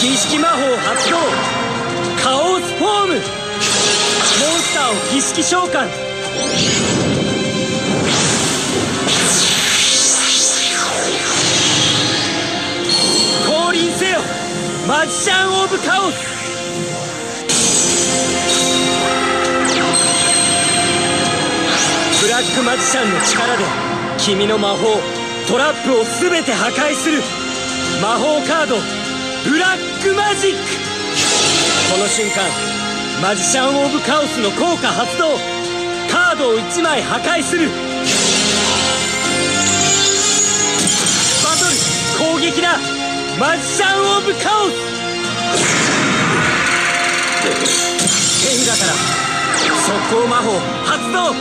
儀式魔法発動カオスフォーム。モンスターを儀式召喚。降臨せよ。マジシャン・オブ・カオス。ブラックマジシャンの力で君の魔法トラップを全て破壊する。魔法カード。ブラックマジック。この瞬間マジシャン・オブ・カオスの効果発動。カードを1枚破壊する。バトル攻撃だ。マジシャン・オブ・カオス。手札から速攻魔法発動。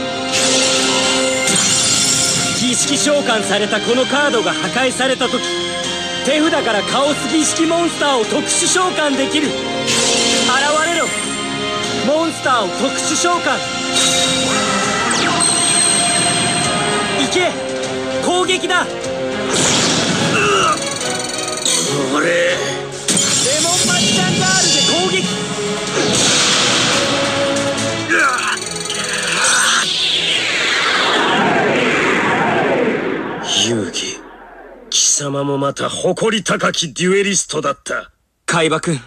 儀式召喚されたこのカードが破壊された時手札からカオス儀式モンスターを特殊召喚できる。現れろ。モンスターを特殊召喚。行け。攻撃だ。あれ。レモンマジシャンガールで攻撃。遊戯貴様もまた誇り高きデュエリストだった。海馬くん。